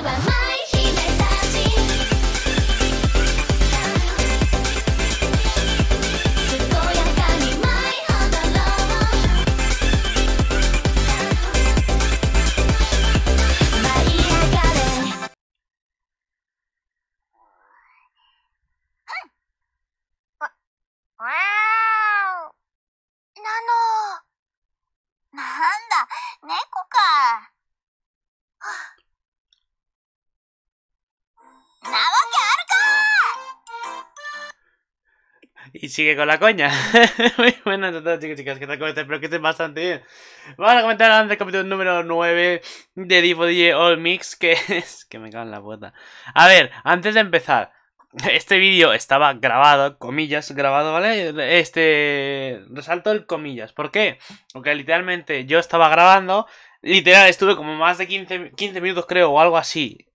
は Y sigue con la coña. Muy buenas a todos chicos y chicas, ¿qué tal? ¿Cómo estáis? Espero que estén bastante bien. Vamos a comentar antes el capítulo número 9 de Difo DJ All Mix, que es... que me cago en la puta. A ver, antes de empezar, este vídeo estaba grabado, comillas, grabado, ¿vale? Este... Resalto el comillas. ¿Por qué? Porque literalmente yo estaba grabando, literal, estuve como más de 15, 15 minutos creo, o algo así.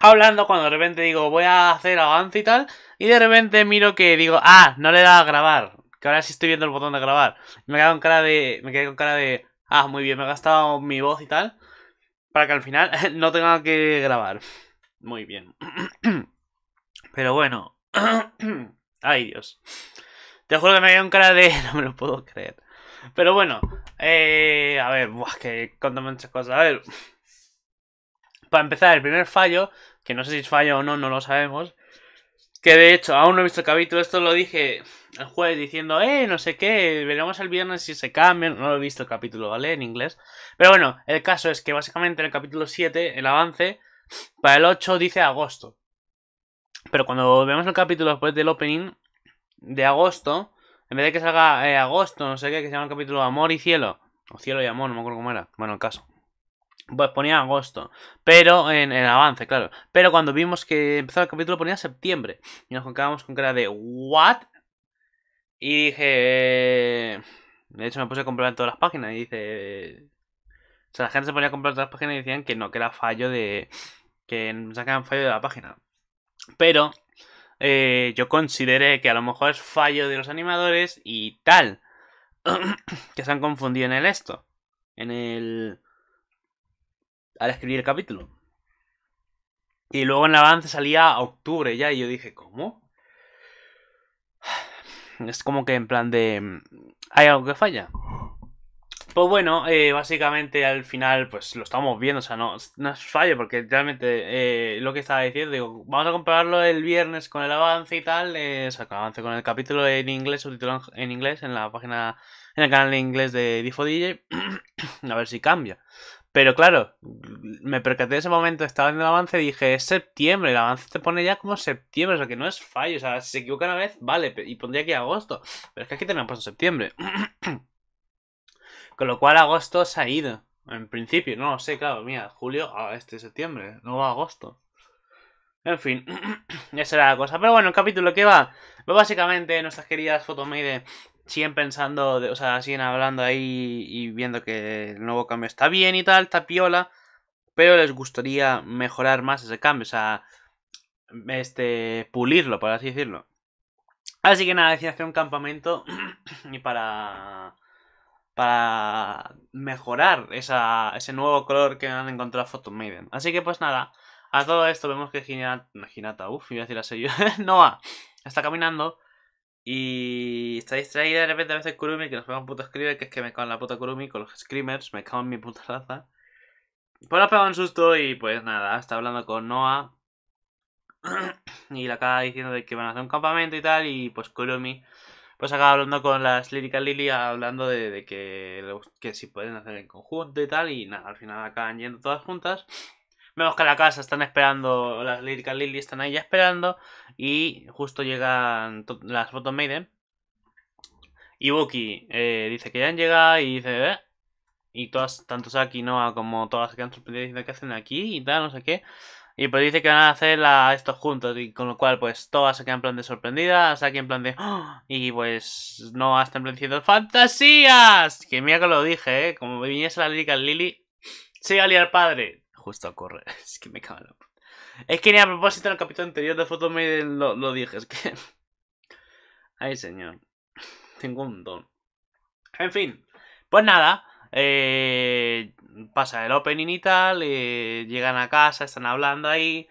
Hablando cuando de repente digo, voy a hacer avance y tal... Y de repente miro que digo, ah, no le da a grabar. Que ahora sí estoy viendo el botón de grabar. Me quedé con cara de. Me quedé con cara de. Ah, muy bien, me he gastado mi voz y tal. Para que al final no tenga que grabar. Muy bien. Pero bueno. Ay, Dios. Te juro que me quedé con cara de. No me lo puedo creer. Pero bueno. Eh, a ver, buah, que contame muchas cosas. A ver. Para empezar, el primer fallo. Que no sé si es fallo o no, no lo sabemos. Que de hecho, aún no he visto el capítulo. Esto lo dije el jueves diciendo, eh, no sé qué, veremos el viernes si se cambian. No lo he visto el capítulo, ¿vale? En inglés. Pero bueno, el caso es que básicamente en el capítulo 7, el avance, para el 8 dice agosto. Pero cuando vemos el capítulo después del opening de agosto, en vez de que salga eh, agosto, no sé qué, que se llama el capítulo Amor y Cielo, o Cielo y Amor, no me acuerdo cómo era. Bueno, el caso. Pues ponía agosto. Pero en el avance, claro. Pero cuando vimos que empezaba el capítulo ponía septiembre. Y nos quedábamos con cara de ¿What? Y dije. De hecho, me puse a comprobar todas las páginas. Y dice. O sea, la gente se ponía a comprar todas las páginas y decían que no, que era fallo de. Que sacaban fallo de la página. Pero. Eh, yo consideré que a lo mejor es fallo de los animadores y tal. que se han confundido en el esto. En el al escribir el capítulo. Y luego en el avance salía octubre ya, y yo dije, ¿cómo? Es como que en plan de... ¿Hay algo que falla? Pues bueno, eh, básicamente al final pues lo estamos viendo, o sea, no, no es fallo porque realmente eh, lo que estaba diciendo, digo, vamos a compararlo el viernes con el avance y tal, eh, o sea, el avance con el capítulo en inglés, subtitulado en inglés, en la página, en el canal de inglés de Difo DJ, a ver si cambia. Pero claro, me percaté de ese momento, estaba en el avance y dije, es septiembre, el avance te pone ya como septiembre, o sea que no es fallo, o sea, si se equivoca una vez, vale, y pondría aquí agosto, pero es que aquí tenemos puesto septiembre. Con lo cual agosto se ha ido, en principio, no lo sé, claro, mira, julio a este septiembre, no va agosto. En fin, esa era la cosa. Pero bueno, el capítulo que va, básicamente nuestras queridas fotomade siguen pensando, o sea, siguen hablando ahí y viendo que el nuevo cambio está bien y tal, está piola, pero les gustaría mejorar más ese cambio, o sea, este, pulirlo, por así decirlo. Así que nada, deciden hacer un campamento y para para mejorar esa, ese nuevo color que han encontrado Photo Maiden. Así que pues nada, a todo esto vemos que Hinata, Hinata uff, iba a decir así yo, Noah está caminando y está distraída de repente a veces Kurumi, que nos pega un puto screamer, que es que me cago en la puta Kurumi con los screamers, me cago en mi puta raza. Pues nos pega un susto y pues nada, está hablando con Noah. y la acaba diciendo de que van a hacer un campamento y tal, y pues Kurumi pues acaba hablando con las Lyrical Lily, hablando de, que, que si pueden hacer en conjunto y tal, y nada, al final acaban yendo todas juntas. Vemos que a la casa están esperando, las Lyrical Lily están ahí ya esperando. Y justo llegan las Photo Maiden. Y Buki eh, dice que ya han llegado y dice, eh". Y todas, tanto Saki, Noah como todas quedan sorprendidas diciendo que hacen aquí y tal, no sé qué. Y pues dice que van a hacer la, estos juntos y con lo cual pues todas se quedan en plan de sorprendidas, Saki en plan de... ¡Oh! Y pues Noah está en ¡Fantasías! Que mira que lo dije, ¿eh? Como viniese la lírica Lily, se iba a liar padre justo a correr. Es que me cago en la puta. Es que ni a propósito en el capítulo anterior de Photo lo, lo dije. Es que. Ay, señor. Tengo un don. En fin. Pues nada. Eh, pasa el opening y tal, eh, llegan a casa, están hablando ahí,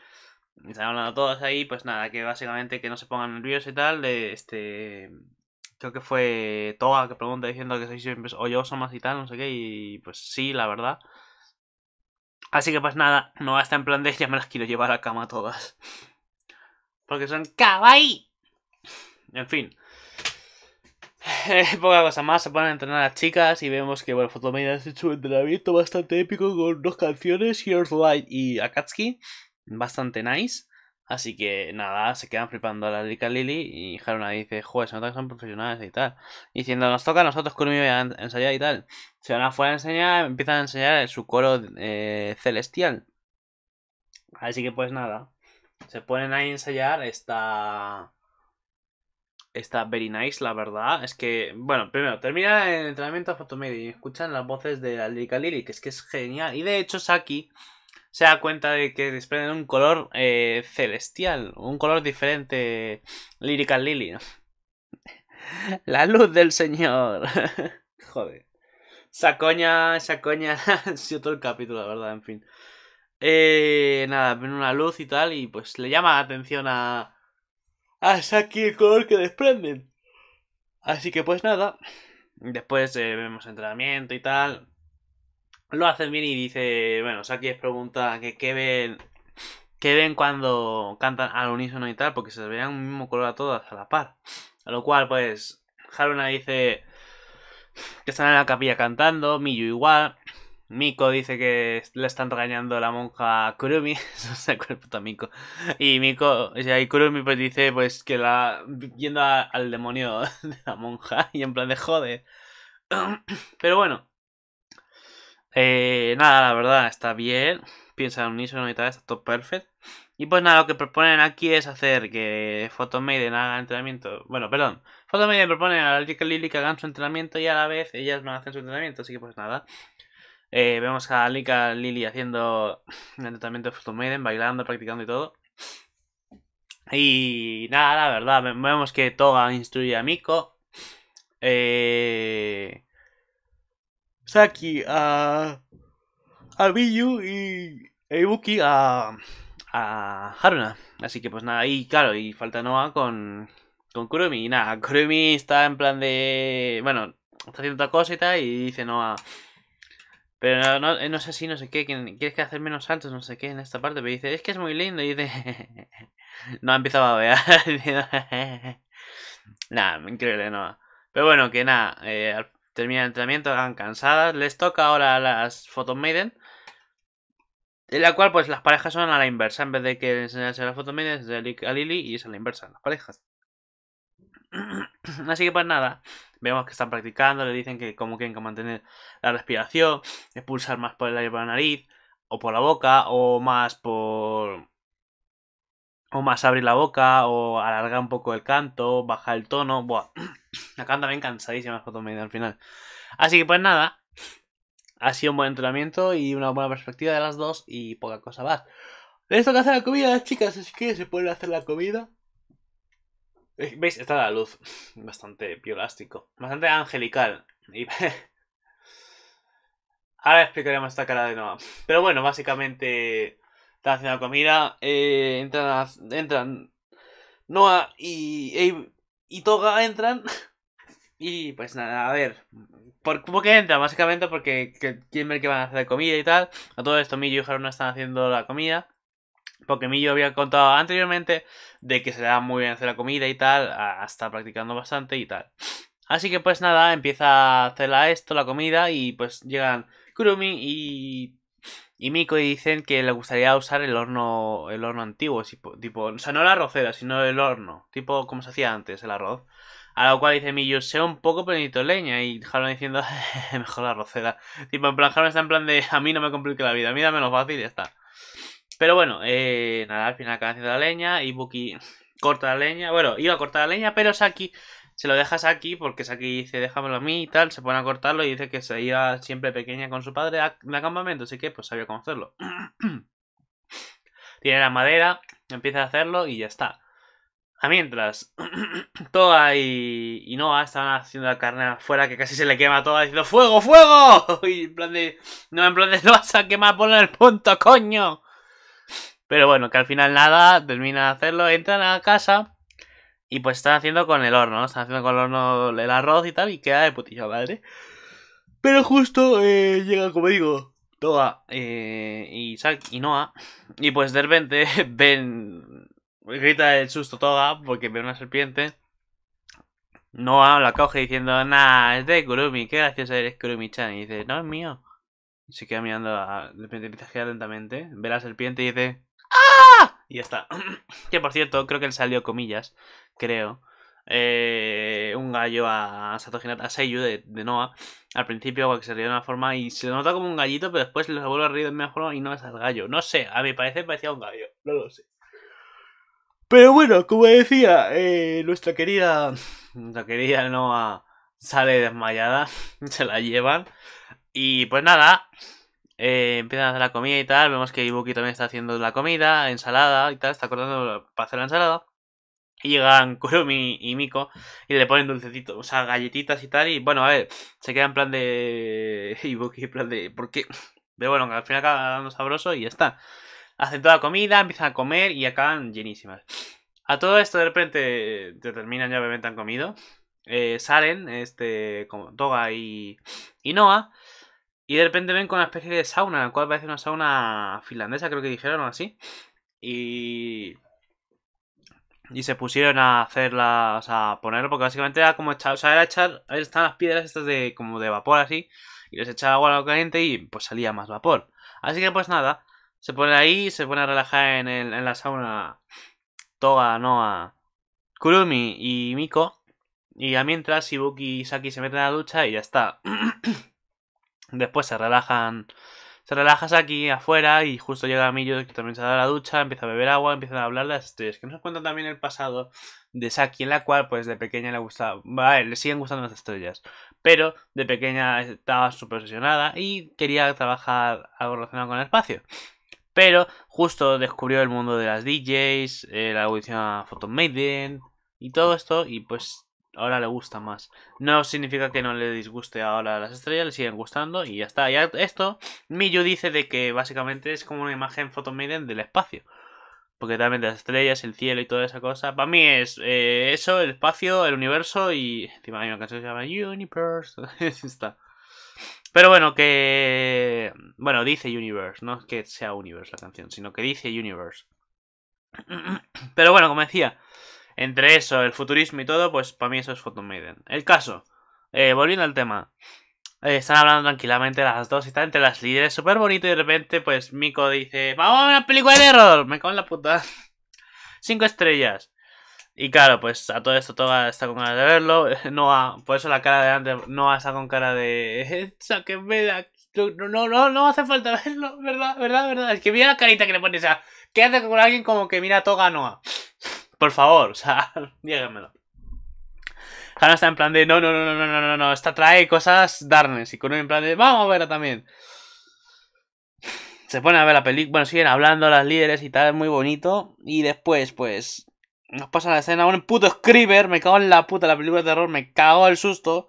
están hablando todos ahí, pues nada, que básicamente que no se pongan nerviosos y tal, de este... Creo que fue Toga que pregunta diciendo que sois siempre más y tal, no sé qué, y pues sí, la verdad. Así que pues nada, no va a estar en plan de ya me las quiero llevar a cama todas. Porque son kawaii. En fin. poca cosa más, se ponen a entrenar las chicas y vemos que, bueno, Fotomania ha hecho un entrenamiento bastante épico con dos canciones, Here's Light y Akatsuki. Bastante nice. Así que nada, se quedan flipando a la Lika Lily y Haruna dice, joder, se nota que son profesionales y tal. diciendo, nos toca a nosotros con a ensayar y tal. Se van afuera a enseñar, empiezan a enseñar su coro eh, celestial. Así que pues nada, se ponen ahí a ensayar esta está very nice, la verdad. Es que, bueno, primero, termina el entrenamiento de Photomedia y escuchan las voces de la Lirica Lily, que es que es genial. Y de hecho, Saki se da cuenta de que desprenden un color eh, celestial, un color diferente. Lyrical Lily. la luz del Señor. Joder. Esa coña, esa coña ha sido el capítulo, la verdad, en fin. Eh, nada, ven una luz y tal, y pues le llama la atención a Ah, aquí el color que desprenden. Así que pues nada. Después eh, vemos entrenamiento y tal. Lo hacen bien y dice, bueno, Saki pregunta que qué ven, qué ven cuando cantan al unísono y tal, porque se vean un mismo color a todas a la par. A lo cual, pues, Haruna dice que están en la capilla cantando, Miyu igual. Miko dice que le están regañando la monja Kurumi. no sé cuál puta Miko. Y Miko, o sea, y Kurumi pues dice pues que la. yendo al demonio de la monja. Y en plan de jode. Pero bueno. Eh, nada, la verdad, está bien. Piensa en unísono y tal, está todo perfecto. Y pues nada, lo que proponen aquí es hacer que Photomaiden haga entrenamiento. Bueno, perdón. Photomaiden propone a chica Lily que hagan su entrenamiento y a la vez ellas no hacen su entrenamiento. Así que pues nada. Eh, vemos a Lika Lily haciendo el tratamiento de Photomaiden, bailando, practicando y todo. Y nada, la verdad, vemos que Toga instruye a Miko. Eh, Saki a. a Biyu y. Ibuki a. a Haruna. Así que pues nada, y claro, y falta Noah con. con Kurumi. Y nada, Kurumi está en plan de. bueno, está haciendo otra cosa y dice Noah. Pero no, no, sé si no sé qué, quieres que hacer menos saltos, no sé qué en esta parte, pero dice, es que es muy lindo, y dice, no, empezaba a ver, nada, increíble, no. Pero bueno, que nada, eh, termina el entrenamiento, hagan cansadas, les toca ahora a las Photomaiden, en la cual pues las parejas son a la inversa, en vez de que enseñarse a las Photomaiden, es a Lily y es a la inversa, las parejas. Así que pues nada, vemos que están practicando, le dicen que como quieren que mantener la respiración, expulsar más por el aire por la nariz, o por la boca, o más por... O más abrir la boca, o alargar un poco el canto, bajar el tono. Buah, la canta bien cansadísima foto media al final. Así que pues nada, ha sido un buen entrenamiento y una buena perspectiva de las dos y poca cosa más. Les toca hacer la comida las chicas, así que se pueden hacer la comida. ¿Veis? Está la luz. Bastante piolástico. Bastante angelical. Ahora explicaremos esta cara de Noah. Pero bueno, básicamente. Están haciendo comida. Eh, entran, entran. Noah y, y Toga entran. Y pues nada, a ver. ¿Por, ¿Por qué entran? Básicamente porque quieren ver que van a hacer comida y tal. A todo esto, Millo y Haruna están haciendo la comida. Porque Millo había contado anteriormente de que se le da muy bien hacer la comida y tal, hasta practicando bastante y tal. Así que pues nada, empieza a hacer esto, la comida, y pues llegan Kurumi y, y Miko y dicen que le gustaría usar el horno, el horno antiguo, tipo, o sea, no la arrocera, sino el horno, tipo como se hacía antes el arroz. A lo cual dice Millo, sea un poco penito leña. Y Haron diciendo, mejor la arrocera. Tipo, en plan, Haron está en plan de, a mí no me complique la vida, a mí dame lo fácil y ya está. Pero bueno, eh, nada, al final acaba haciendo la leña y Buki corta la leña. Bueno, iba a cortar la leña, pero Saki se lo deja a Saki porque Saki dice déjamelo a mí y tal. Se pone a cortarlo y dice que se iba siempre pequeña con su padre al acampamento, así que pues sabía cómo hacerlo. Tiene la madera, empieza a hacerlo y ya está. A mientras, Toga y, y Noah estaban haciendo la carne afuera que casi se le quema a diciendo ¡Fuego, fuego! Y en plan de... No, en plan de no vas a quemar, en el punto, coño. Pero bueno, que al final nada, termina de hacerlo, entran a casa y pues están haciendo con el horno, ¿no? Están haciendo con el horno el arroz y tal y queda de putillo madre. Pero justo eh, llega, como digo, Toa eh, y Noah. Y pues de repente ven. Grita el susto Toga porque ve una serpiente. Noah la coge diciendo, nah, es de Kurumi, qué gracioso eres Kurumi-chan. Y dice, no, es mío. Y se queda mirando, a... de repente empieza a girar ve la serpiente y dice, ¡ah! Y ya está. que por cierto, creo que él salió comillas, creo. Eh, un gallo a Satoshi Nata, a Seiyu de, Noah. Al principio, que se ríe de una forma y se nota como un gallito, pero después le vuelve a reír de una forma y no es el gallo. No sé, a mi parecer parecía un gallo, no lo sé. Pero bueno, como decía, eh, nuestra querida. Nuestra querida Noah sale desmayada. Se la llevan. Y pues nada. Eh, empiezan a hacer la comida y tal. Vemos que Ibuki también está haciendo la comida, ensalada y tal. Está cortando para hacer la ensalada. Llegan Kurumi y Miko y le ponen dulcecitos, o sea, galletitas y tal. Y bueno, a ver, se queda en plan de. Ibuki, en plan de. ¿Por qué? Pero bueno, al final acaba dando sabroso y ya está. Hacen toda la comida, empiezan a comer y acaban llenísimas. A todo esto de repente te terminan ya obviamente han comido. Eh, salen, este, como Toga y, y Noah. Y de repente ven con una especie de sauna, la cual parece una sauna finlandesa, creo que dijeron o así. Y. Y se pusieron a hacerla, o sea, a ponerlo, porque básicamente era como echar, o sea, era echar, están las piedras estas de, como de vapor así, y les echaba agua a caliente y pues salía más vapor. Así que pues nada, se pone ahí, se pone a relajar en, el, en la sauna Toga, Noah, Kurumi y Miko. Y a mientras Ibuki y Saki se meten a la ducha y ya está. Después se relajan. Se relaja Saki afuera y justo llega Miyu que también se da la ducha, empieza a beber agua, empiezan a hablar de las estrellas. Que nos cuentan también el pasado de Saki, en la cual pues de pequeña le gustaba. Vale, le siguen gustando las estrellas. Pero de pequeña estaba súper obsesionada y quería trabajar algo relacionado con el espacio. Pero justo descubrió el mundo de las DJs, eh, la audición a Photon Maiden y todo esto, y pues ahora le gusta más. No significa que no le disguste ahora las estrellas, le siguen gustando y ya está. Ya esto, Miyu dice de que básicamente es como una imagen Photon Maiden del espacio. Porque también de las estrellas, el cielo y toda esa cosa. Para mí es eh, eso, el espacio, el universo y. Encima hay una canción que se llama Universe. está. Pero bueno, que. Bueno, dice Universe, no es que sea Universe la canción, sino que dice Universe. Pero bueno, como decía, entre eso, el futurismo y todo, pues para mí eso es Photon Maiden. El caso, eh, volviendo al tema. Eh, están hablando tranquilamente las dos están entre las líderes, súper bonito y de repente pues Miko dice, vamos a una película de error, me cago en la puta. Cinco estrellas. Y claro, pues a todo esto Toga está con ganas de verlo. Noah, por eso la cara de antes, Noah está con cara de. Sáquenme de aquí. No, no, no, no hace falta verlo, ¿verdad? ¿Verdad? ¿Verdad? Es que mira la carita que le pone, o sea, ¿qué hace con alguien como que mira Toga a Noah? Por favor, o sea, dígamelo. Hanna está en plan de no, no, no, no, no, no, no, esta trae cosas darnes. Y con en plan de vamos a verla también. Se pone a ver la película. Bueno, siguen hablando las líderes y tal, es muy bonito. Y después, pues, nos pasa la escena. Un puto Scriber, me cago en la puta la película de terror, me cago el susto.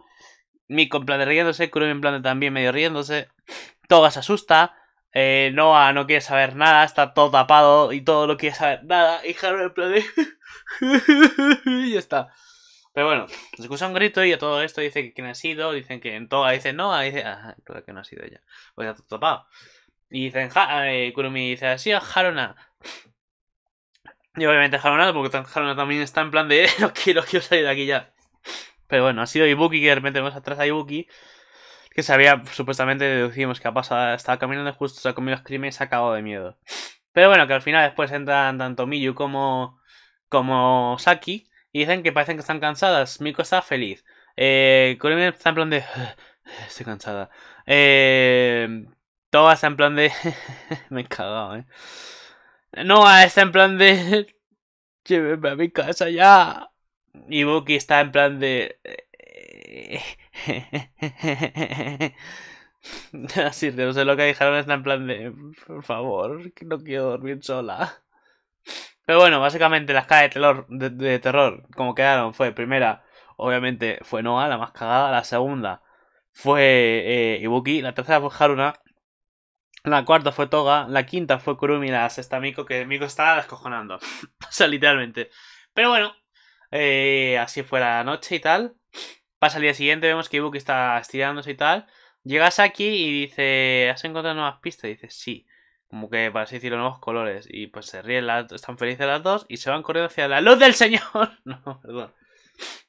Mi en plan de riéndose, Kurum en plan de también medio riéndose. Toga se asusta. Eh, Noah no quiere saber nada, está todo tapado y todo no quiere saber nada. Y Haru en plan de... y ya está. Pero bueno, se escucha un grito y a todo esto dice que quién ha sido. Dicen que en Toga dice Noah, dice, ah, claro que no ha sido ella. Pues está todo tapado. Y dicen, eh, Kurumi dice, así a Haruna. Y obviamente Haruna, porque Haruna también está en plan de no quiero, quiero salir de aquí ya. Pero bueno, ha sido Ibuki que de repente vemos atrás a Ibuki. Que sabía, supuestamente deducimos que ha pasado, estaba caminando justo, se ha comido crimen y se ha cagado de miedo. Pero bueno, que al final después entran tanto Miyu como, como Saki. Y dicen que parecen que están cansadas. Miko está feliz. Eh, Kurumi está en plan de... Estoy cansada. Eh, Toga está en plan de... Me he cagado, eh. No, está en plan de... Lléveme a mi casa ya. Y Buki está en plan de... Así, no sé lo que dijeron, está en plan de... Por favor, que no quiero dormir sola. Pero bueno, básicamente las caras de terror, de, terror como quedaron, fue primera, obviamente, fue Noah, la más cagada. La segunda fue eh, Ibuki. La tercera fue Haruna. La cuarta fue Toga. La quinta fue Kurumi. La sexta Miko, que Miko estaba descojonando. o sea, literalmente. Pero bueno, eh, así fue la noche y tal. Pasa el día siguiente, vemos que Ibuki está estirándose y tal. Llegas aquí y dice, ¿has encontrado nuevas pistas? Y dice, sí. Como que para así decirlo, nuevos colores. Y pues se ríen, las, están felices las dos y se van corriendo hacia la luz del Señor. no, perdón.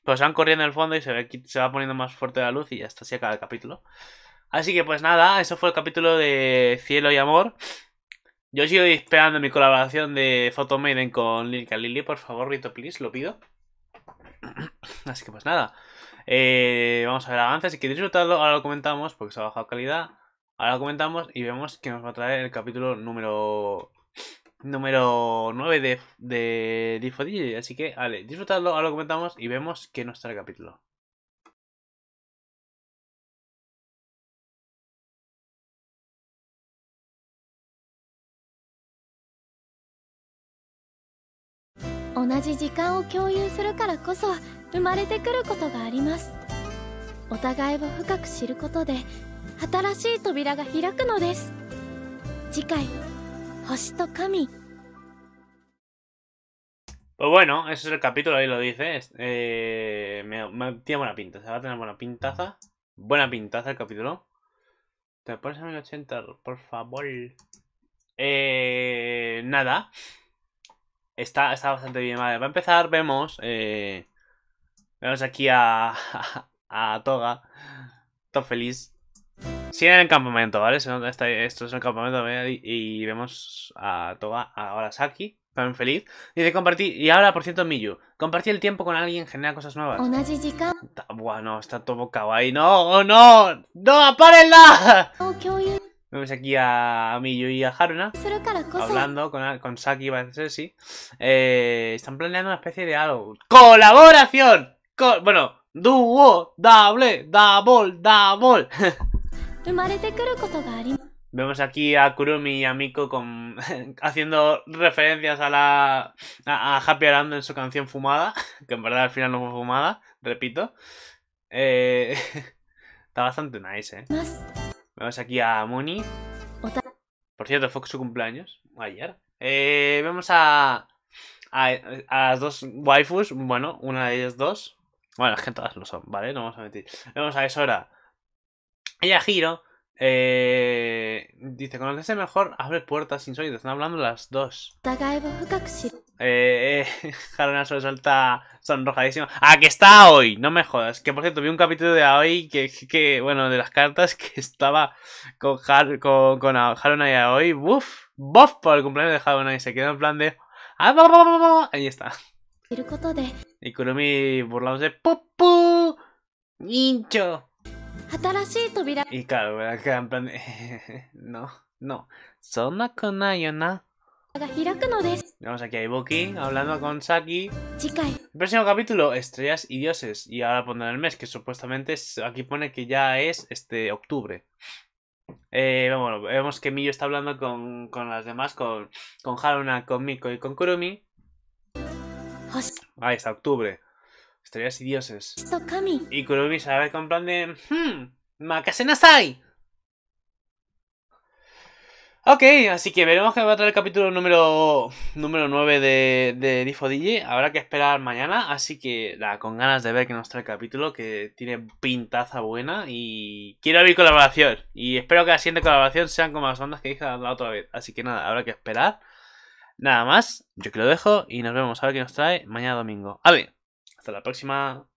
Pues van corriendo en el fondo y se, ve, se va poniendo más fuerte la luz y ya está, así acaba el capítulo. Así que pues nada, eso fue el capítulo de Cielo y Amor. Yo sigo esperando mi colaboración de Photo Maiden con Lilka Lily, por favor, Rito, please, lo pido. Así que pues nada. Eh, vamos a ver avances. Si queréis disfrutarlo, ahora lo comentamos porque se ha bajado calidad. Ahora lo comentamos y vemos que nos va a traer el capítulo número número 9 de, de Así que, vale, disfrutadlo, ahora lo comentamos y vemos que nos trae el capítulo. 同じ時間を共有するからこそ生まれてくることがありますお互いを深く知ることで新しい扉が開くのです次回星と神 Pues bueno, ese es el capítulo, ahí lo dice. Eh, me, me, tiene buena pinta, se va a tener buena pintaza. Buena pintaza el capítulo. Te pones en 1080, por favor. Eh, nada. Está, está bastante bien. Vale, va a empezar, vemos. Eh, vemos aquí a, a, Toga. Todo feliz. Sí, en el campamento, ¿vale? Esto es el campamento y, vemos a Toga, ahora Saki, también feliz. Dice compartir, y ahora por cierto Miyu, compartir el tiempo con alguien genera cosas nuevas. Bueno, está todo kawaii. ¡No, no! ¡No, apárenla! Vemos aquí a Miyu y a Haruna hablando con, con Saki, ser, sí. Eh, están planeando una especie de algo. ¡Colaboración! Bueno, dúo, doble, double, double. Vemos aquí a Kurumi y a Miko con, haciendo referencias a la a, Happy Arando en su canción Fumada, que en verdad al final no fue fumada, repito. Eh, está bastante nice, eh. Vemos aquí a Moni. Por cierto, fue su cumpleaños. Ayer. Eh, vemos a, a, las dos waifus. Bueno, una de ellas dos. Bueno, es que todas lo son, ¿vale? No vamos a mentir. Vemos a Esora y a Hiro. Eh, dice, conocerse mejor abre puertas sin sonido. Están hablando las dos. Eh, eh, solo salta sonrojadísimo. ¡Ah, que está hoy! No me jodas. Que por cierto, vi un capítulo de hoy que, bueno, de las cartas que estaba con, Har con, con Haruna y hoy. ¡Buf! ¡Buf! Por el cumpleaños de Haruna y se quedó en plan de. ¡Ah, Ahí está. Y Kurumi burlándose. ¡Pupu! ¡Nincho! Y claro, queda en plan no, no. Sona konayona. Vamos aquí a Ibuki hablando con Saki. El próximo capítulo, Estrellas y Dioses. Y ahora pondrán el mes, que supuestamente aquí pone que ya es este octubre. Eh, bueno, vemos que Miyo está hablando con, con las demás, con, con Haruna, con Miko y con Kurumi. Ahí está, octubre. Estrellas y dioses. Y Kurumi sabe con plan de... Hmm, ¡Makasenasai! Ok, así que veremos que va a traer el capítulo número, número 9 de, de Difo DJ. Habrá que esperar mañana, así que da con ganas de ver que nos trae el capítulo, que tiene pintaza buena y quiero abrir colaboración. Y espero que la siguiente colaboración sean como las ondas que dije la otra vez. Así que nada, habrá que esperar. Nada más, yo que lo dejo y nos vemos a ver qué nos trae mañana domingo. Vale, hasta la próxima.